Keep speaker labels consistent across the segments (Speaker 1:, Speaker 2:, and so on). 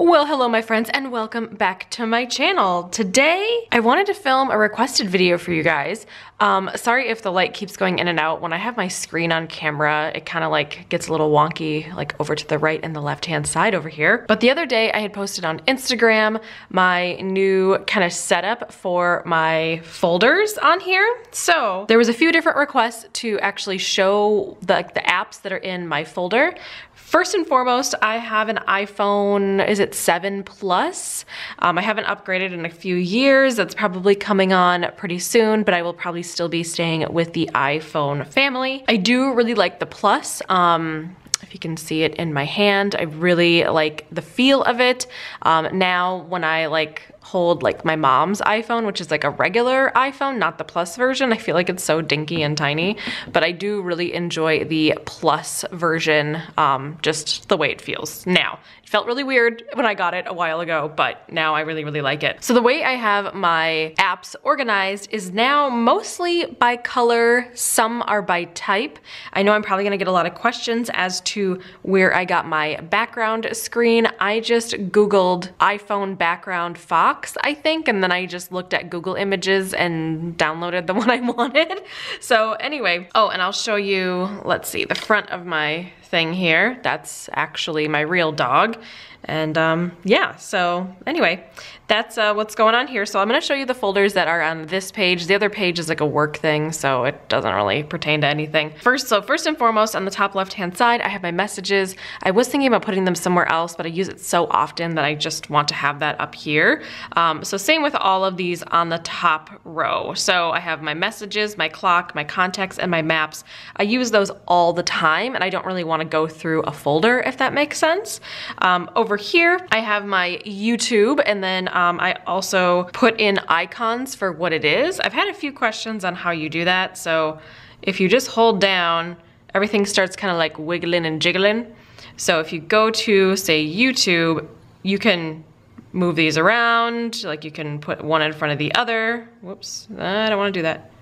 Speaker 1: Well, hello my friends and welcome back to my channel. Today, I wanted to film a requested video for you guys. Um, sorry if the light keeps going in and out. When I have my screen on camera, it kind of like gets a little wonky, like over to the right and the left-hand side over here. But the other day I had posted on Instagram my new kind of setup for my folders on here. So there was a few different requests to actually show the, like, the apps that are in my folder. First and foremost, I have an iPhone, is it 7 Plus? Um, I haven't upgraded in a few years. That's probably coming on pretty soon, but I will probably still be staying with the iPhone family. I do really like the Plus. Um, if you can see it in my hand, I really like the feel of it. Um, now when I like hold like my mom's iPhone, which is like a regular iPhone, not the plus version. I feel like it's so dinky and tiny, but I do really enjoy the plus version, um, just the way it feels now. It felt really weird when I got it a while ago, but now I really, really like it. So the way I have my apps organized is now mostly by color, some are by type. I know I'm probably gonna get a lot of questions as to where I got my background screen. I just Googled iPhone background Fox box, I think, and then I just looked at Google Images and downloaded the one I wanted. So anyway, oh, and I'll show you, let's see, the front of my thing here. That's actually my real dog. And um, yeah, so anyway, that's uh, what's going on here. So I'm gonna show you the folders that are on this page. The other page is like a work thing, so it doesn't really pertain to anything. First, so first and foremost, on the top left-hand side, I have my messages. I was thinking about putting them somewhere else, but I use it so often that I just want to have that up here. Um, so same with all of these on the top row. So I have my messages, my clock, my contacts, and my maps. I use those all the time, and I don't really wanna go through a folder, if that makes sense. Um, over here, I have my YouTube, and then um, I also put in icons for what it is. I've had a few questions on how you do that. So if you just hold down, everything starts kind of like wiggling and jiggling. So if you go to say YouTube, you can move these around, like you can put one in front of the other. Whoops, I don't wanna do that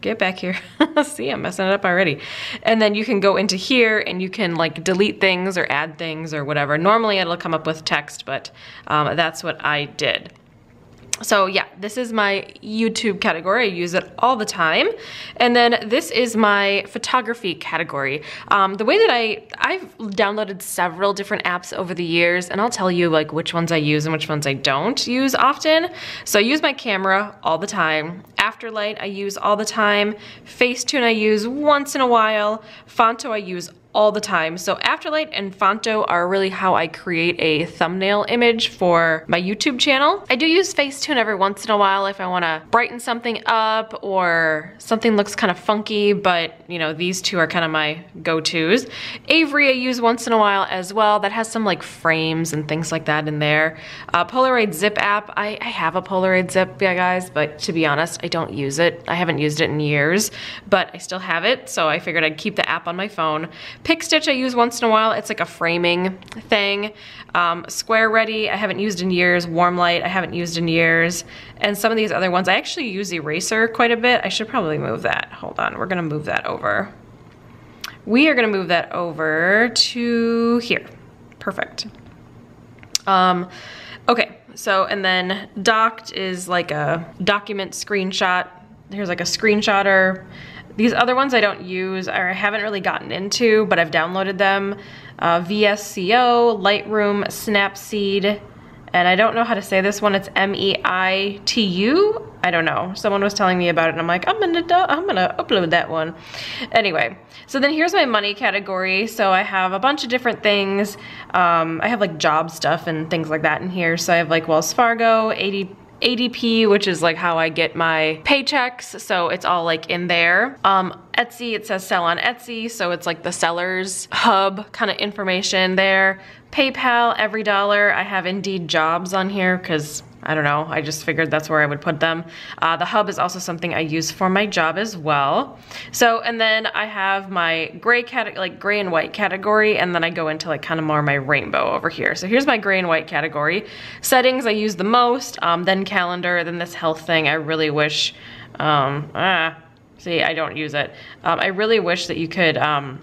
Speaker 1: get back here. See, I'm messing it up already. And then you can go into here and you can like delete things or add things or whatever. Normally it'll come up with text, but um, that's what I did. So yeah, this is my YouTube category. I use it all the time. And then this is my photography category. Um, the way that I, I've downloaded several different apps over the years and I'll tell you like which ones I use and which ones I don't use often. So I use my camera all the time. Afterlight I use all the time. Facetune I use once in a while. Phonto I use all the time. So Afterlight and Phonto are really how I create a thumbnail image for my YouTube channel. I do use Facetune every once in a while if I wanna brighten something up or something looks kind of funky, but you know, these two are kind of my go-tos. Avery I use once in a while as well. That has some like frames and things like that in there. Uh, Polaroid Zip app, I, I have a Polaroid Zip, yeah guys, but to be honest, I don't use it. I haven't used it in years, but I still have it, so I figured I'd keep the app on my phone. PicStitch I use once in a while. It's like a framing thing. Um, Squaready I haven't used in years. Warm Light I haven't used in years. And some of these other ones, I actually use Eraser quite a bit. I should probably move that. Hold on, we're gonna move that over. We are gonna move that over to here. Perfect. Um, okay, so and then Docked is like a document screenshot. Here's like a screenshotter. These other ones I don't use or I haven't really gotten into, but I've downloaded them. Uh, VSCO, Lightroom, Snapseed, and I don't know how to say this one. It's M-E-I-T-U. I don't know. Someone was telling me about it and I'm like, I'm gonna, I'm gonna upload that one. Anyway, so then here's my money category. So I have a bunch of different things. Um, I have like job stuff and things like that in here. So I have like Wells Fargo, 80, ADP, which is like how I get my paychecks. So it's all like in there. Um, Etsy, it says sell on Etsy. So it's like the seller's hub kind of information there. PayPal, every dollar. I have Indeed jobs on here because I don't know, I just figured that's where I would put them. Uh, the hub is also something I use for my job as well. So, and then I have my gray cat, like gray and white category, and then I go into like kind of more my rainbow over here. So here's my gray and white category. Settings I use the most, um, then calendar, then this health thing. I really wish, um, ah, see, I don't use it. Um, I really wish that you could, um,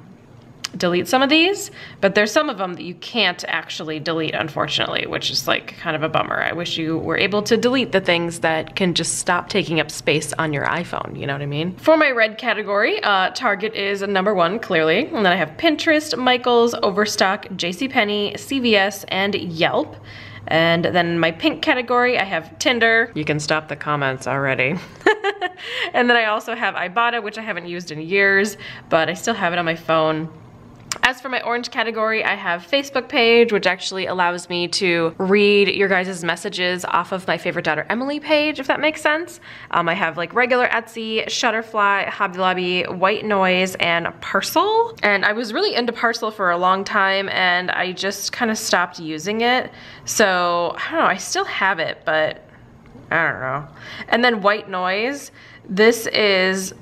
Speaker 1: delete some of these, but there's some of them that you can't actually delete, unfortunately, which is like kind of a bummer. I wish you were able to delete the things that can just stop taking up space on your iPhone, you know what I mean? For my red category, uh, Target is number one, clearly. And then I have Pinterest, Michaels, Overstock, JCPenney, CVS, and Yelp. And then my pink category, I have Tinder. You can stop the comments already. and then I also have Ibotta, which I haven't used in years, but I still have it on my phone. As for my orange category, I have Facebook page, which actually allows me to read your guys' messages off of my favorite daughter Emily page, if that makes sense. Um, I have like regular Etsy, Shutterfly, Hobby Lobby, White Noise, and Parcel. And I was really into Parcel for a long time and I just kind of stopped using it. So, I don't know, I still have it, but I don't know. And then White Noise, this is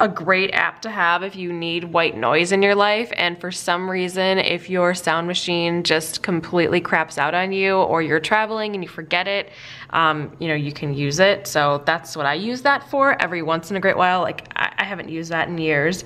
Speaker 1: a great app to have if you need white noise in your life. And for some reason if your sound machine just completely craps out on you or you're traveling and you forget it um, you know you can use it. So that's what I use that for every once in a great while. Like I, I haven't used that in years.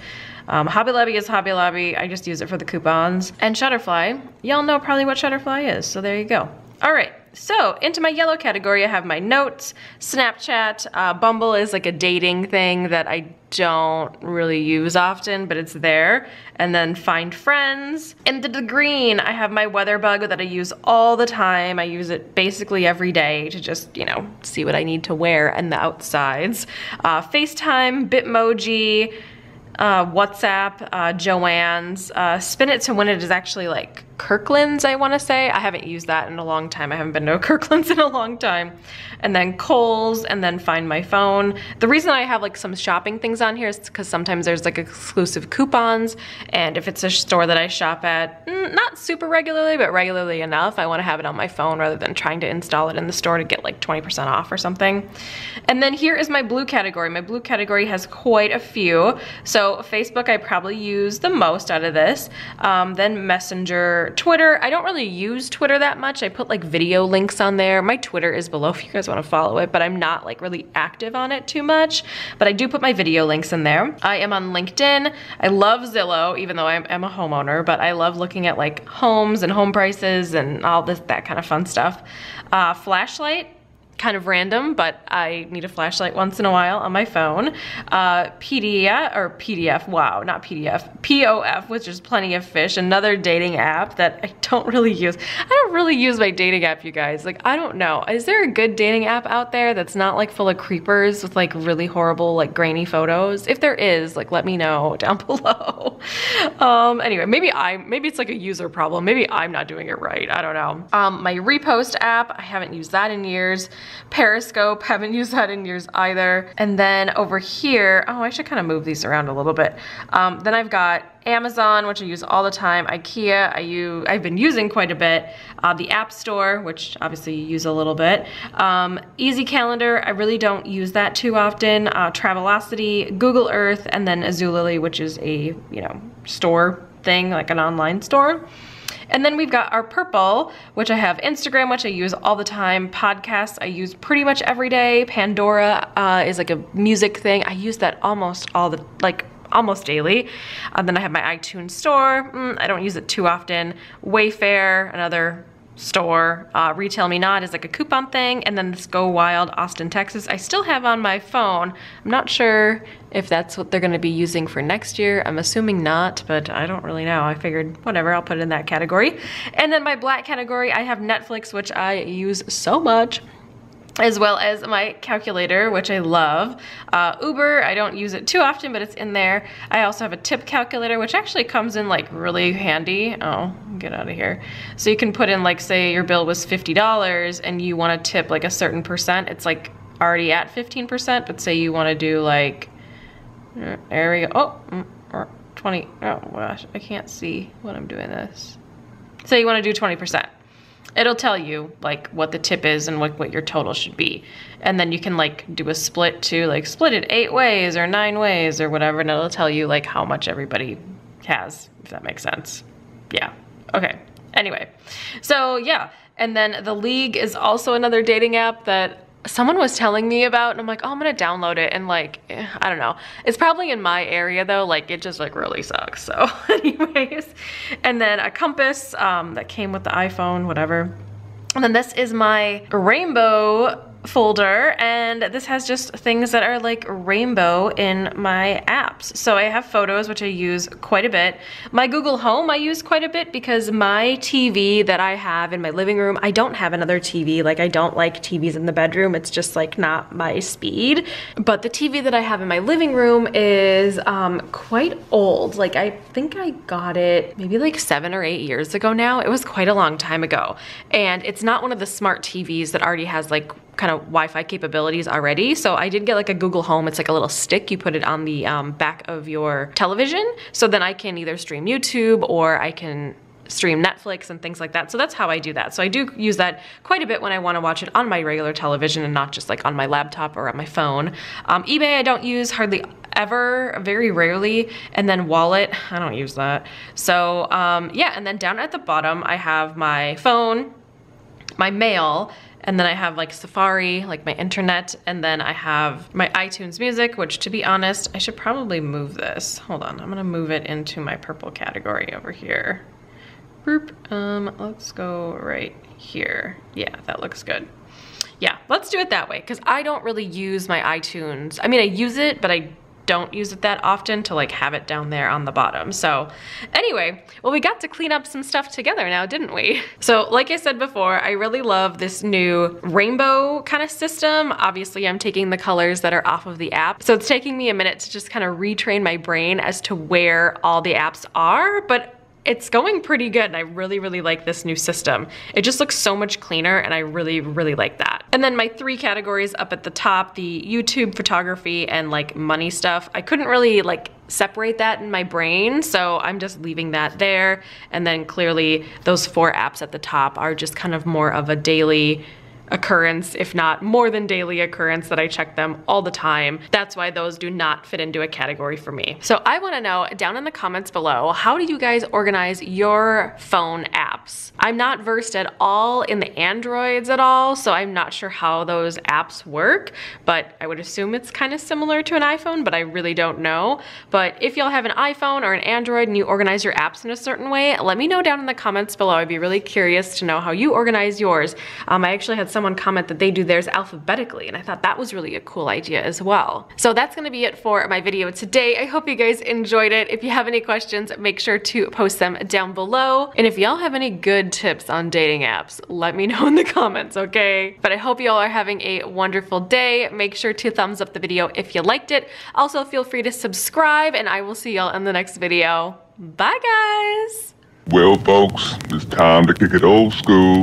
Speaker 1: Um, Hobby Lobby is Hobby Lobby. I just use it for the coupons. And Shutterfly. Y'all know probably what Shutterfly is. So there you go. All right so into my yellow category, I have my notes, Snapchat, uh, Bumble is like a dating thing that I don't really use often, but it's there. And then find friends. Into the green, I have my weather bug that I use all the time. I use it basically every day to just, you know, see what I need to wear and the outsides. Uh, FaceTime, Bitmoji, uh, WhatsApp, uh, Joann's, uh, Spin It to Win It is actually like Kirkland's, I wanna say. I haven't used that in a long time. I haven't been to Kirkland's in a long time. And then Kohl's, and then Find My Phone. The reason I have like some shopping things on here is because sometimes there's like exclusive coupons, and if it's a store that I shop at, mm, not super regularly, but regularly enough, I wanna have it on my phone rather than trying to install it in the store to get like 20% off or something. And then here is my blue category. My blue category has quite a few. So Facebook I probably use the most out of this. Um, then Messenger, Twitter, I don't really use Twitter that much. I put like video links on there. My Twitter is below if you guys want to follow it, but I'm not like really active on it too much. But I do put my video links in there. I am on LinkedIn. I love Zillow, even though I'm, I'm a homeowner, but I love looking at like homes and home prices and all this, that kind of fun stuff. Uh, Flashlight, kind of random, but I need a flashlight once in a while on my phone. Uh, PDF, or PDF, wow, not PDF, POF, which is Plenty of Fish, another dating app that I don't really use. I don't really use my dating app, you guys. Like, I don't know. Is there a good dating app out there that's not like full of creepers with like really horrible, like grainy photos? If there is, like, let me know down below. um, anyway, maybe I, maybe it's like a user problem. Maybe I'm not doing it right. I don't know. Um, my repost app, I haven't used that in years. Periscope, haven't used that in years either. And then over here, oh, I should kind of move these around a little bit. Um, then I've got Amazon, which I use all the time, Ikea, I use, I've been using quite a bit, uh, the App Store, which obviously you use a little bit, um, Easy Calendar, I really don't use that too often, uh, Travelocity, Google Earth, and then Azulily, which is a, you know, store thing, like an online store. And then we've got our purple, which I have Instagram, which I use all the time. Podcasts I use pretty much every day. Pandora uh, is like a music thing. I use that almost all the, like almost daily. Uh, then I have my iTunes store. Mm, I don't use it too often. Wayfair, another store. Uh, Retail Me Not is like a coupon thing. And then this Go Wild Austin, Texas, I still have on my phone. I'm not sure if that's what they're gonna be using for next year. I'm assuming not, but I don't really know. I figured, whatever, I'll put it in that category. And then my black category, I have Netflix, which I use so much as well as my calculator, which I love. Uh, Uber, I don't use it too often, but it's in there. I also have a tip calculator, which actually comes in like really handy. Oh, get out of here. So you can put in like, say your bill was $50 and you wanna tip like a certain percent. It's like already at 15%, but say you wanna do like, there we go. Oh, mm, 20, oh gosh, I can't see when I'm doing this. Say you wanna do 20% it'll tell you like what the tip is and what, what your total should be. And then you can like do a split to like split it eight ways or nine ways or whatever, and it'll tell you like how much everybody has, if that makes sense. Yeah, okay. Anyway, so yeah, and then The League is also another dating app that someone was telling me about and I'm like, oh, I'm gonna download it and like, eh, I don't know. It's probably in my area though, like it just like really sucks. So anyways, and then a compass um, that came with the iPhone, whatever. And then this is my rainbow folder and this has just things that are like rainbow in my apps. So I have photos which I use quite a bit. My Google Home I use quite a bit because my TV that I have in my living room, I don't have another TV. Like I don't like TVs in the bedroom. It's just like not my speed. But the TV that I have in my living room is um, quite old. Like I think I got it maybe like seven or eight years ago now. It was quite a long time ago. And it's not one of the smart TVs that already has like kind of Wi-Fi capabilities already. So I did get like a Google Home. It's like a little stick. You put it on the um, back of your television. So then I can either stream YouTube or I can stream Netflix and things like that. So that's how I do that. So I do use that quite a bit when I want to watch it on my regular television and not just like on my laptop or on my phone. Um, eBay I don't use hardly ever, very rarely. And then wallet, I don't use that. So um, yeah, and then down at the bottom I have my phone, my mail, and then I have like Safari, like my internet, and then I have my iTunes music, which to be honest, I should probably move this. Hold on, I'm gonna move it into my purple category over here. Boop, um, let's go right here. Yeah, that looks good. Yeah, let's do it that way, because I don't really use my iTunes. I mean, I use it, but I don't use it that often to like have it down there on the bottom. So anyway, well, we got to clean up some stuff together now, didn't we? So like I said before, I really love this new rainbow kind of system. Obviously I'm taking the colors that are off of the app. So it's taking me a minute to just kind of retrain my brain as to where all the apps are, but it's going pretty good and I really, really like this new system. It just looks so much cleaner and I really, really like that. And then my three categories up at the top, the YouTube photography and like money stuff, I couldn't really like separate that in my brain, so I'm just leaving that there. And then clearly those four apps at the top are just kind of more of a daily occurrence, if not more than daily occurrence that I check them all the time. That's why those do not fit into a category for me. So I wanna know down in the comments below, how do you guys organize your phone apps? I'm not versed at all in the Androids at all, so I'm not sure how those apps work, but I would assume it's kind of similar to an iPhone, but I really don't know. But if y'all have an iPhone or an Android and you organize your apps in a certain way, let me know down in the comments below. I'd be really curious to know how you organize yours. Um, I actually had someone comment that they do theirs alphabetically, and I thought that was really a cool idea as well. So that's gonna be it for my video today. I hope you guys enjoyed it. If you have any questions, make sure to post them down below. And if y'all have any good tips on dating apps, let me know in the comments, okay? But I hope y'all are having a wonderful day. Make sure to thumbs up the video if you liked it. Also, feel free to subscribe, and I will see y'all in the next video. Bye, guys!
Speaker 2: Well, folks, it's time to kick it old school